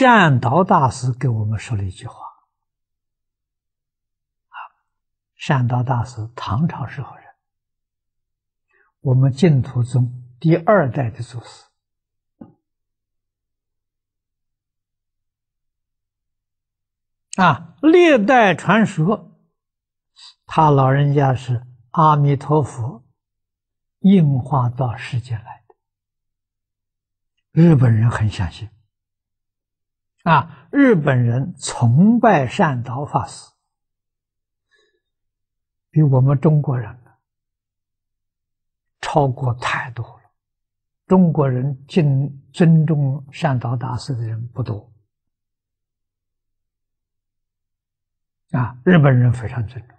善导大师给我们说了一句话，啊，善导大师唐朝时候人，我们净土宗第二代的祖师，啊，历代传说，他老人家是阿弥陀佛应化到世间来的，日本人很相信。啊，日本人崇拜善导法师，比我们中国人超过太多了。中国人敬尊重善导大师的人不多，啊，日本人非常尊重。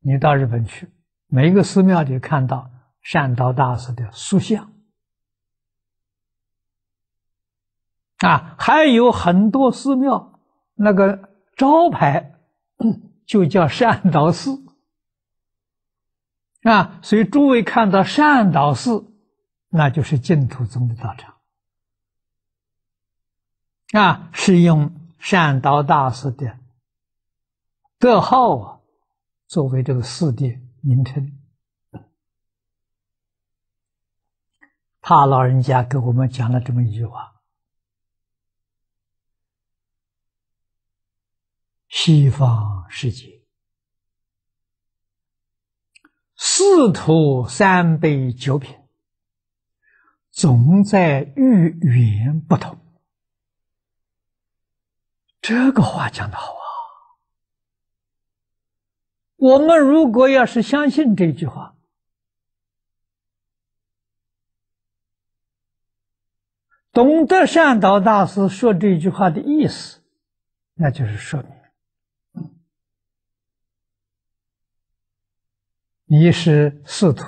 你到日本去，每一个寺庙里看到善导大师的塑像。啊，还有很多寺庙，那个招牌就叫善导寺啊，所以诸位看到善导寺，那就是净土宗的道场啊，是用善导大师的德号啊作为这个寺的名称。他老人家给我们讲了这么一句话。西方世界，四土三杯九品，总在遇缘不同。这个话讲的好啊！我们如果要是相信这句话，懂得善导大师说这句话的意思，那就是说明。你是四土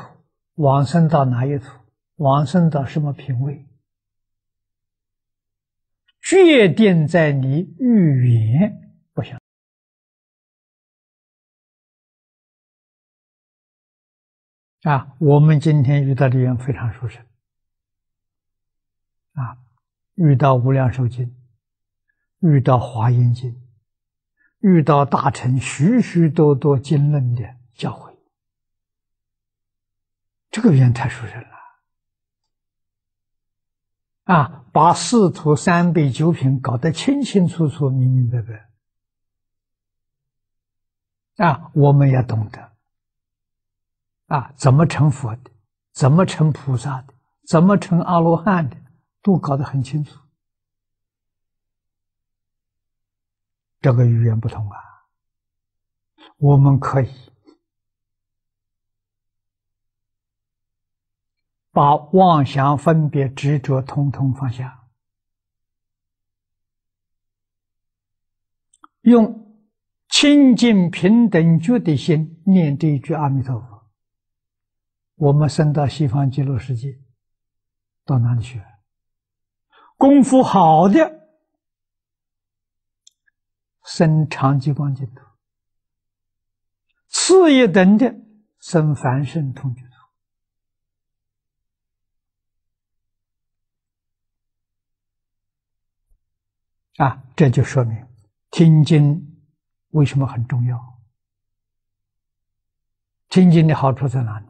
往生到哪一土？往生到什么品位？决定在你遇缘不相啊！我们今天遇到的缘非常殊胜啊！遇到《无量寿经》，遇到《华严经》，遇到大乘许许多多经论的教诲。这个缘太殊胜了啊！把四土三杯九品搞得清清楚楚、明明白白啊！我们也懂得啊，怎么成佛的，怎么成菩萨的，怎么成阿罗汉的，都搞得很清楚。这个语言不同啊，我们可以。把妄想、分别、执着通通放下，用清净平等觉的心念这一句阿弥陀佛。我们升到西方极乐世界，到哪里去？功夫好的，升长吉光净土；次一等的，升凡圣通觉。啊，这就说明听经为什么很重要。听经的好处在哪里？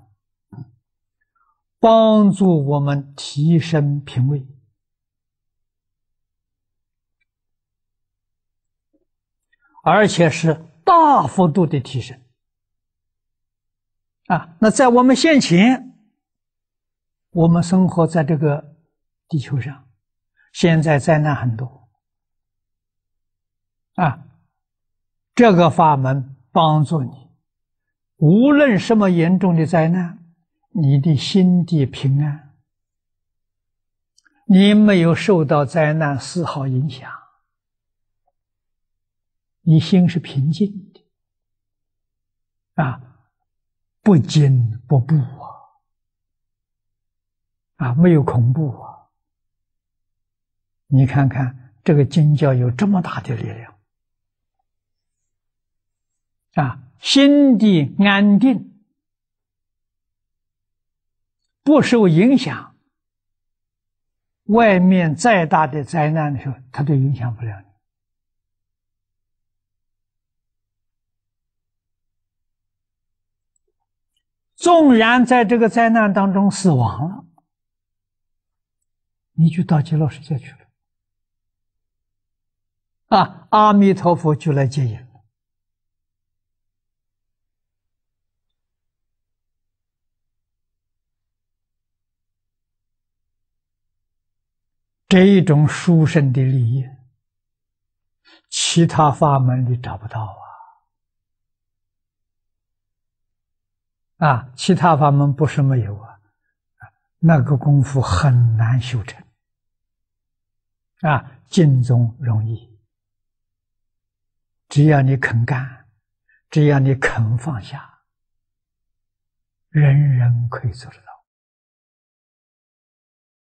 帮助我们提升品位，而且是大幅度的提升。啊，那在我们现前，我们生活在这个地球上，现在灾难很多。啊，这个法门帮助你，无论什么严重的灾难，你的心地平安，你没有受到灾难丝毫影响，你心是平静的，啊，不惊不怖啊，啊，没有恐怖啊，你看看这个经教有这么大的力量。啊，心地安定，不受影响，外面再大的灾难的时候，它都影响不了你。纵然在这个灾难当中死亡了，你就到极乐世界去了。啊，阿弥陀佛就来接引了。这一种殊胜的利益，其他法门里找不到啊！啊，其他法门不是没有啊，那个功夫很难修成。啊，尽宗容易，只要你肯干，只要你肯放下，人人可以做得到。